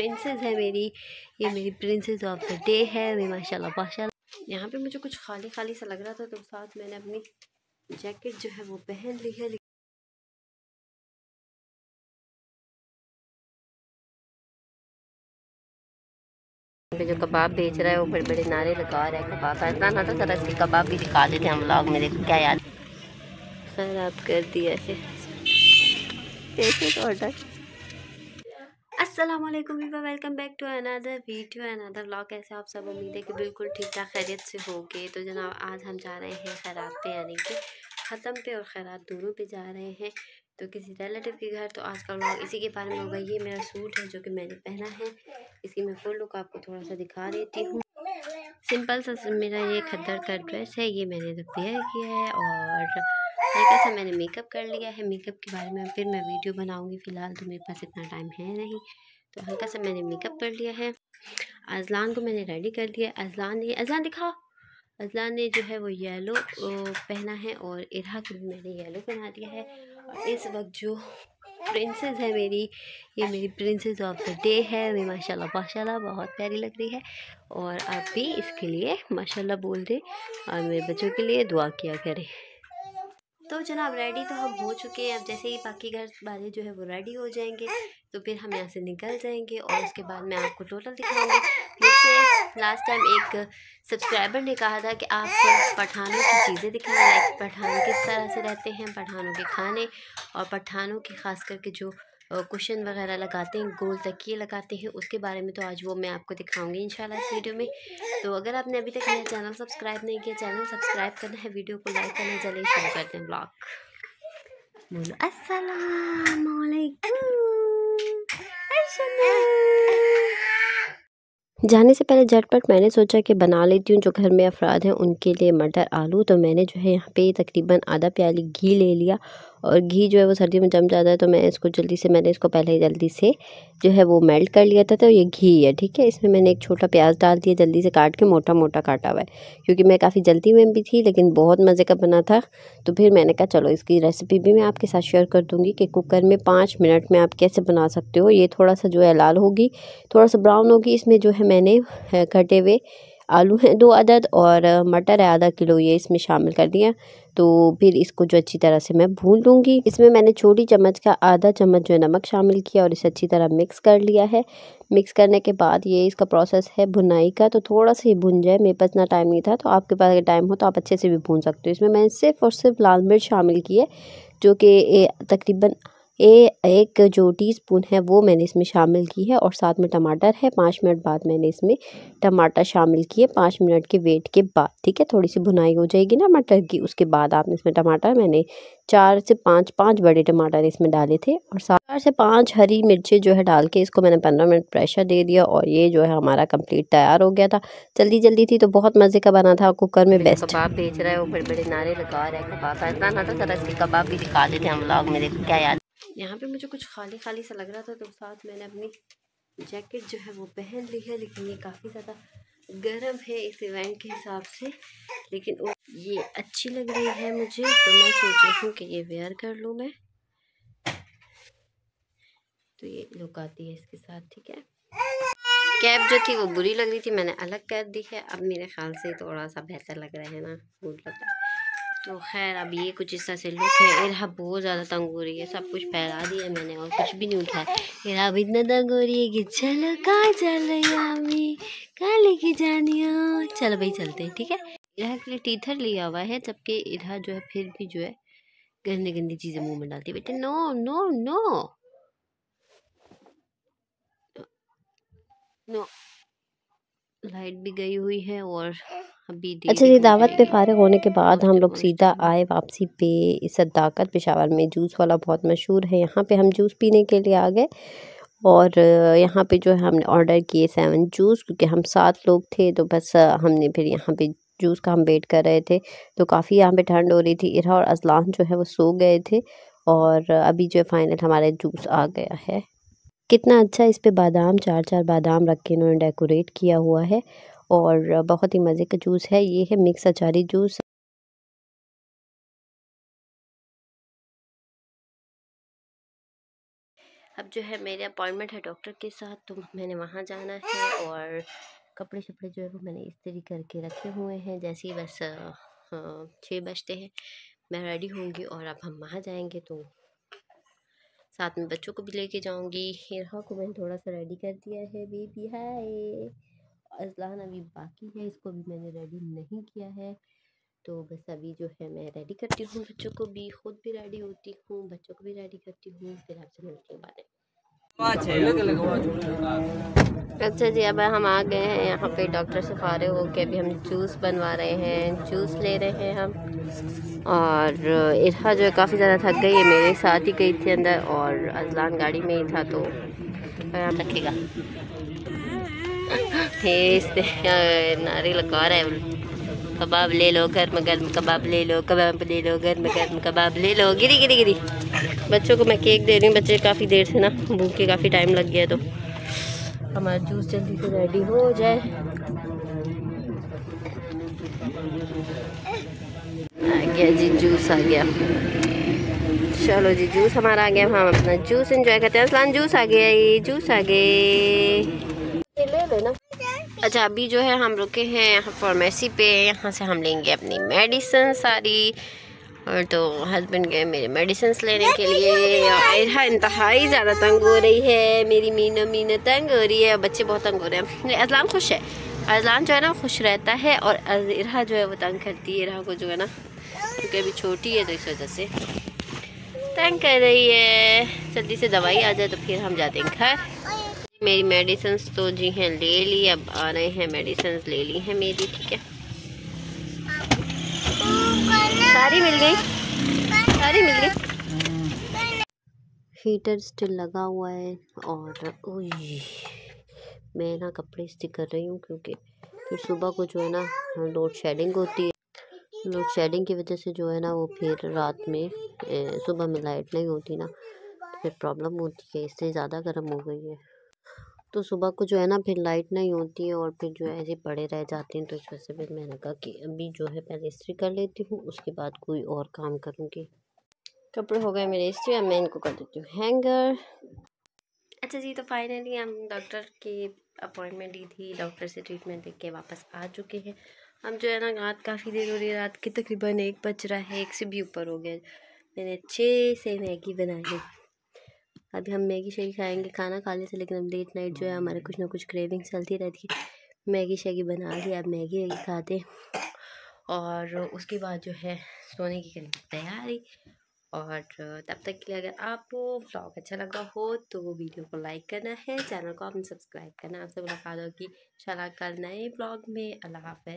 Princess है मेरी। ये मेरी प्रिंसेस ऑफ़ द डे है। मैं माशाल्लाह माशाल्लाह। यहाँ पे मुझे कुछ खाली खाली सा लग रहा था तो साथ मैंने अपनी जैकेट जो है वो पहन ली है पे जो कबाब बेच रहा है, वो बड़े बड़े नारे लगा रहा है कबाब का। इतना ना तो सर इसके कबाब भी दिखा देते हैं हम लोग में देखो क्या याद। खराब कर दिया ऐसे। तो ऑर्डर अस्सलाम वालेकुम welcome back to another video another vlog कैसे आप सब? उम्मीद है कि बिल्कुल ठीक ठाक खैरियत से होगे। तो जनाब, आज हम जा रहे हैं खैरात पे, यानी कि ख़त्म पे और खैरात दोनों पे जा रहे हैं। तो किसी रिलेटिव के घर तो आज का व्लॉग इसी के बारे में होगा। ये मेरा सूट है, जो कि मैंने पहना है। इसकी मैं फुल लुक आपको थोड़ा सा दिखा देती हूँ। सिंपल सा मेरा ये खद्दर का ड्रेस है, ये मैंने रिपेयर किया है और हल्का सा मैंने मेकअप कर लिया है, मेकअप के बारे में फिर मैं वीडियो बनाऊँगी फ़िलहाल तो मेरे पास इतना टाइम है नहीं। तो हल्का सा मैंने मेकअप कर लिया है। अजलान को मैंने रेडी कर दिया अजलान ने अजलान दिखाओ अजलान ने जो है वो येलो पहना है और इरहा को भी मैंने येलो पहना दिया है। और इस वक्त जो प्रिंसेस है मेरी, ये मेरी प्रिंसेस ऑफ़ द डे है। मैं माशाल्लाह माशाल्लाह, बहुत प्यारी लग रही है। और आप भी इसके लिए माशाल्लाह बोल दें। और मेरे बच्चों के लिए दुआ किया करें। तो चलो अब रेडी तो हम हो चुके हैं। अब जैसे ही बाकी घर वाले जो है वो रेडी हो जाएँगे तो फिर हम यहाँ से निकल जाएँगे और उसके बाद मैं आपको टोटल दिखाऊँगी। जैसे लास्ट टाइम एक सब्सक्राइबर ने कहा था कि आप पठानों की चीज़ें दिखाएँ लाइक पठान किस तरह से रहते हैं, पठानों के खाने और पठानों की ख़ास करके जो कुशन वगैरह लगाते हैं गोल तकिए लगाते हैं। उसके बारे में तो आज वो मैं आपको दिखाऊँगी इंशाल्लाह इस वीडियो में। तो अगर आपने अभी तक मेरा चैनल सब्सक्राइब नहीं किया चैनल सब्सक्राइब करना है वीडियो को लाइक करना चलिए शुरू करते हैं ब्लॉग बोलो, अस्सलाम जाने से पहले झटपट मैंने सोचा कि बना लेती हूँ, जो घर में अफराद हैं, उनके लिए मटर आलू। तो मैंने जो है यहाँ पे तकरीबन आधा प्याली घी ले लिया और घी जो है वो सर्दी में जम जाता है तो मैं इसको जल्दी से, मैंने इसको पहले ही जल्दी से जो है वो मेल्ट कर लिया था तो ये घी है, ठीक है? इसमें मैंने एक छोटा प्याज डाल दिया, जल्दी से काट के मोटा मोटा काटा हुआ है, क्योंकि मैं काफ़ी जल्दी में भी थी, लेकिन बहुत मज़े का बना था। तो फिर मैंने कहा, चलो, इसकी रेसिपी भी मैं आपके साथ शेयर कर दूँगी कि कुकर में पाँच मिनट में आप कैसे बना सकते हो। ये थोड़ा सा जो है लाल होगी, थोड़ा सा ब्राउन होगी, इसमें जो है मैंने कटे हुए आलू हैं दो अदद और मटर है आधा किलो ये इसमें शामिल कर दिया। तो फिर इसको जो अच्छी तरह से मैं भून लूँगी। इसमें मैंने छोटी चम्मच का आधा चम्मच जो नमक शामिल किया और इसे अच्छी तरह मिक्स कर लिया है। मिक्स करने के बाद ये इसका प्रोसेस है भुनाई का। तो थोड़ा सा ही भुन जाए, मेरे पास इतना टाइम नहीं था। तो आपके पास अगर टाइम हो तो आप अच्छे से भी भून सकते हो। इसमें मैंने सिर्फ़ और सिर्फ़ लाल मिर्च शामिल की है, जो कि तकरीबन ए एक जो टीस्पून है वो मैंने इसमें शामिल की है और साथ में टमाटर है। पाँच मिनट बाद मैंने इसमें टमाटर शामिल किए पाँच मिनट के वेट के बाद ठीक है? थोड़ी सी भुनाई हो जाएगी ना मटर की उसके बाद आपने इसमें टमाटर मैंने चार से पाँच पाँच बड़े टमाटर इसमें डाले थे और चार से पाँच हरी मिर्चें जो है डाल के इसको मैंने पंद्रह मिनट प्रेशर दे दिया और ये जो है हमारा कंप्लीट तैयार हो गया था। जल्दी जल्दी थी तो बहुत मज़े का बना था कुकर में बेस्ट कबाब बेच रहा है वो बड़े बड़े नारे लगा रहे है कबाब इतना ना तो सर इसके कबाब भी दिखा देते हैं हम लोग में देखो क्या याद यहाँ पे मुझे कुछ खाली खाली सा लग रहा था तो साथ मैंने अपनी जैकेट जो है वो पहन ली है, लेकिन ये काफ़ी ज़्यादा गर्म है इस इवेंट के हिसाब से। लेकिन ये अच्छी लग रही है मुझे तो मैं सोच रही हूँ कि ये वेयर कर लूँ मैं। तो ये लुक आती है इसके साथ, ठीक है? कैप जो थी वो बुरी लग रही थी, मैंने अलग कर दी है। अब मेरे ख्याल से थोड़ा सा बेहतर लग रहा है ना गुड लग रहा है। तो खैर, अब ये कुछ इस तरह से लुक है। इरहा बहुत ज़्यादा तंग हो रही है। सब कुछ फैला दिया मैंने और कुछ भी नहीं उठाया इरहा इतना तंग हो रही है कि चलो कहाँ चल रही अम्मी? कहाँ लेके जानी हो? चलो भाई चलते हैं, ठीक है? इरहा के लिए टीथर लिया हुआ है, जबकि इरहा जो है फिर भी जो है गंदी गंदी चीज़ें मुँह में डालती है। बेटे no no no no light भी गई हुई है और अच्छा जी दावत पे फारिग होने के बाद हम लोग सीधा आए वापसी पे सदाकत पेशावर में। जूस वाला बहुत मशहूर है। यहाँ पे हम जूस पीने के लिए आ गए और यहाँ पे जो है हमने ऑर्डर किए सेवन जूस क्योंकि हम सात लोग थे तो बस हमने फिर यहाँ पे जूस का हम वेट कर रहे थे तो काफ़ी यहाँ पे ठंड हो रही थी। इरा और अजलान जो है वो सो गए थे और अभी जो है फाइनल हमारा जूस आ गया है। कितना अच्छा इस पे बादाम चार चार बादाम रख के इन्होंने डेकोरेट किया हुआ है और बहुत ही मज़े का जूस है, ये है मिक्स अचारी जूस। अब जो है मेरे अपॉइंटमेंट है डॉक्टर के साथ तो मैंने वहाँ जाना है और कपड़े शपड़े जो है वो मैंने इस्त्री करके रखे हुए हैं, जैसे ही बस छः बजते हैं, मैं रेडी होंगी और अब हम वहाँ जाएँगे तो साथ में बच्चों को भी लेके जाऊँगी। हिरहा को मैंने थोड़ा सा रेडी कर दिया है, बेबी हाय। अजलान अभी बाकी है, इसको भी मैंने रेडी नहीं किया है। तो बस अभी जो है मैं रेडी करती हूँ, बच्चों को भी, खुद भी रेडी होती हूँ, बच्चों को भी रेडी करती हूँ, फिर आपसे मिलती हूँ बातें अच्छा जी, अब हम आ गए हैं यहाँ पे डॉक्टर से फारे हो के, अभी हम जूस बनवा रहे हैं जूस ले रहे हैं हम। और इरहा जो है काफ़ी ज़्यादा थक गई है, मेरे साथ ही गई थी अंदर और अजलान गाड़ी में ही था तो यहाँ रखेगा नारे लगा रहा है। कबाब ले लो, गर्म गर्म कबाब ले लो, कबाब ले लो, गर्म गर्म कबाब ले लो। गिरी गिरी गिरी। बच्चों को मैं केक दे रही हूँ, बच्चे काफ़ी देर से ना, भूख काफ़ी टाइम लग गया तो। हमारा जूस जल्दी से रेडी हो जाए। आ गया जी, जूस आ गया। चलो जी, जूस हमारा आ गया। हम अपना जूस एंजॉय करते हैं। असलान, जूस आ गया ये, जूस आ गए। अच्छा अभी जो है हम रुके हैं यहाँ फार्मेसी पे। यहाँ से हम लेंगे अपनी मेडिसिन सारी। और तो हस्बैंड गए मेरे मेडिसिन लेने के लिए। और इंतहाई ज़्यादा तंग हो रही है। मेरी मीनो मीनो तंग हो रही है। बच्चे बहुत तंग हो रहे हैं। अजलान खुश है। अजलान जो है ना, खुश रहता है। और इरहा जो है वो तंग करती है। इरहा को जो है ना, क्योंकि अभी छोटी है तो इस वजह से तंग कर रही है। जल्दी से दवाई आ जाए तो फिर हम जाते हैं घर। मेरी मेडिसिन तो जी हैं, ले ली, अब आ रहे हैं मेडिसिन ले ली हैं मेरी, ठीक है? सारी मिल गई। सारी मिल गई। हीटर स्टिल लगा हुआ है और मैं ना कपड़े स्टिक कर रही हूँ क्योंकि फिर सुबह को जो है ना लोड शेडिंग होती है। लोड शेडिंग की वजह से जो है ना वो फिर रात में सुबह में लाइट नहीं होती ना, फिर प्रॉब्लम होती है, इससे ज़्यादा गर्म हो गई है। तो सुबह को जो है ना फिर लाइट नहीं होती है और फिर जो है ऐसे पड़े रह जाते हैं। तो इस वजह से फिर मैंने कहा कि अभी जो है पहले इस्त्री कर लेती हूँ उसके बाद कोई और काम करूँगी। कपड़े हो गए मेरे इस्त्री अब मैं इनको कर देती हूँ हैंगर। अच्छा जी तो फाइनली हम डॉक्टर की अपॉइंटमेंट ली थी डॉक्टर से ट्रीटमेंट देख के वापस आ चुके हैं। हम जो है ना रात काफ़ी देर हो रही है रात के तकरीबन एक बज रहा है एक से भी ऊपर हो गया। मैंने अच्छे से मैगी बनाई। है अभी हम मैगी शेगी खाएँगे, खाना खा लेते लेकिन अब लेट नाइट जो है हमारे कुछ ना कुछ क्रेविंग चलती रहती है। मैगी शेगी बना ली, अब मैगी वैगी खाते और उसके बाद जो है सोने की करेंगे तैयारी। और तब तक के लिए अगर आपको ब्लॉग अच्छा लगा हो तो वीडियो को लाइक करना है, चैनल को आपने सब्सक्राइब करना आपसे मुलाकात होगी इंशाल्लाह कल नए ब्लॉग में। अल्लाह हाफ़